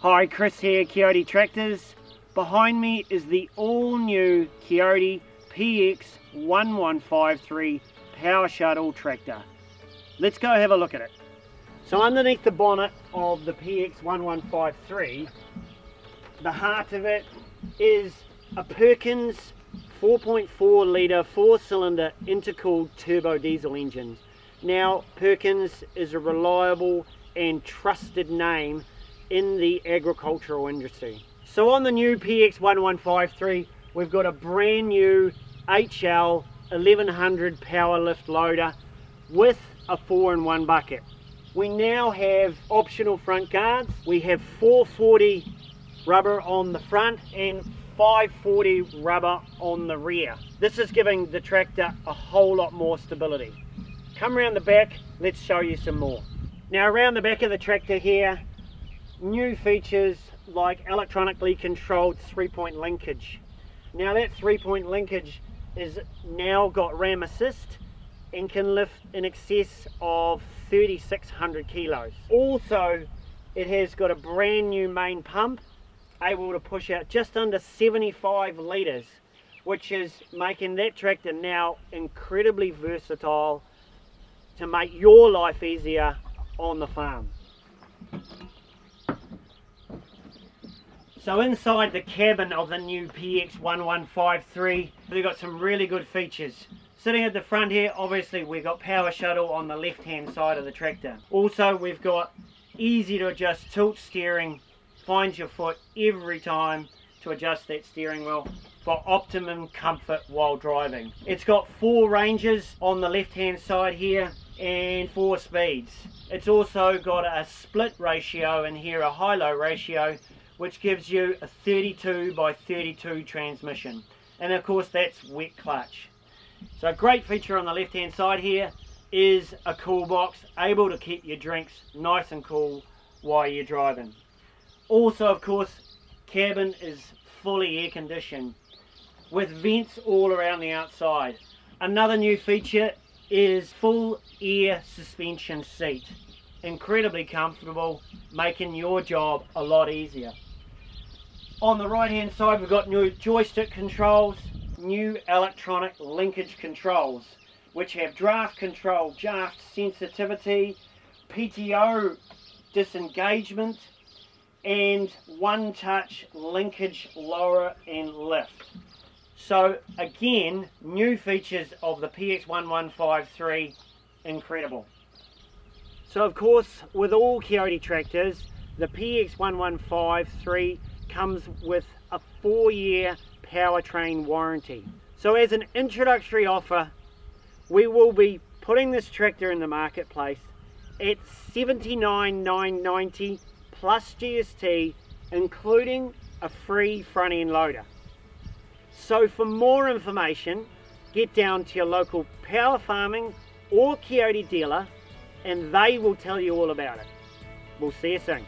Hi, Chris here, Kioti Tractors. Behind me is the all-new Kioti PX1153 Power Shuttle tractor. Let's go have a look at it. So underneath the bonnet of the PX1153, the heart of it is a Perkins 4.4 litre four cylinder intercooled turbo diesel engine. Now Perkins is a reliable and trusted name in the agricultural industry. So on the new PX1153 we've got a brand new HL 1100 power lift loader with a 4-in-1 bucket. We now have optional front guards. We have 440 rubber on the front and 540 rubber on the rear. This is giving the tractor a whole lot more stability. Come around the back, let's show you some more. Now around the back of the tractor here, new features like electronically controlled three-point linkage. Now that three-point linkage is now got ram assist and can lift in excess of 3600 kilos. Also, it has got a brand new main pump able to push out just under 75 litres which is making that tractor now incredibly versatile to make your life easier on the farm. So inside the cabin of the new PX1153 we've got some really good features. Sitting at the front here obviously we've got power shuttle on the left hand side of the tractor. Also we've got easy to adjust tilt steering find your foot every time to adjust that steering wheel for optimum comfort while driving. It's got four ranges on the left hand side here and four speeds. It's also got a split ratio and here a high-low ratio which gives you a 32 by 32 transmission and of course that's wet clutch. So a great feature on the left hand side here is a cool box able to keep your drinks nice and cool while you're driving. Also, of course, cabin is fully air conditioned with vents all around the outside. Another new feature is full air suspension seat. Incredibly comfortable, making your job a lot easier. On the right hand side we've got new joystick controls, new electronic linkage controls which have draft control, draft sensitivity, PTO disengagement, and one touch linkage lower and lift. So again, new features of the PX1153, incredible. So of course, with all Kioti tractors, the PX1153 comes with a four-year powertrain warranty. So as an introductory offer, we will be putting this tractor in the marketplace at 79,990 plus GST, including a free front end loader. So for more information, get down to your local Power Farming or Kioti dealer and they will tell you all about it. We'll see you soon.